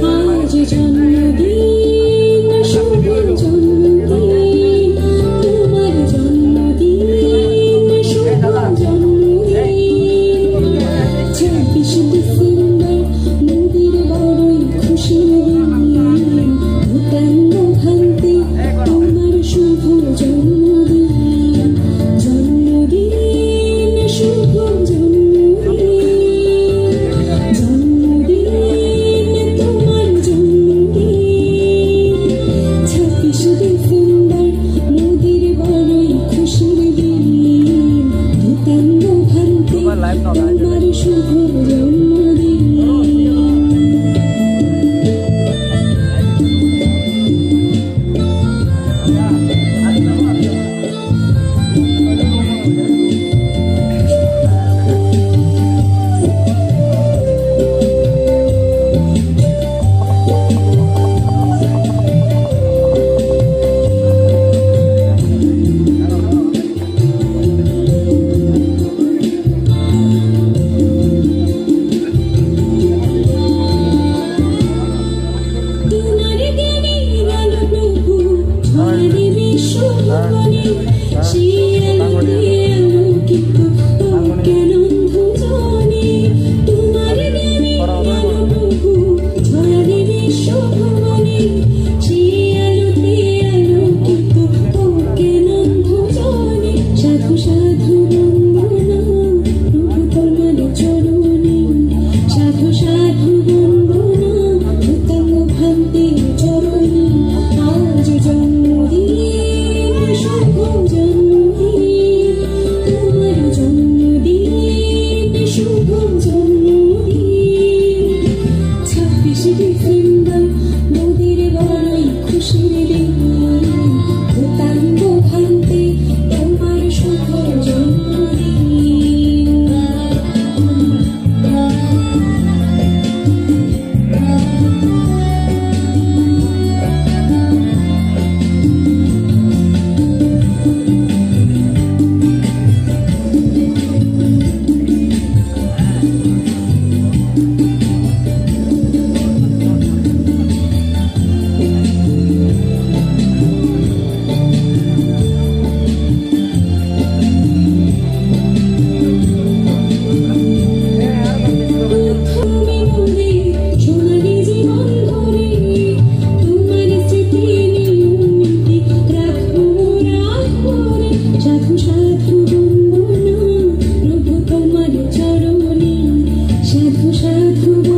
Với chi. তোমার শুভ জন্মদিন Thank you. Tangodi, Tangodi, Santo